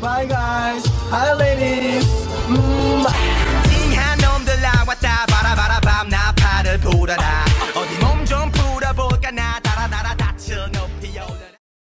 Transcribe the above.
Bye guys, hi ladies. Mmm. 진한 놈들 나왔다 바라바라 밤나 파를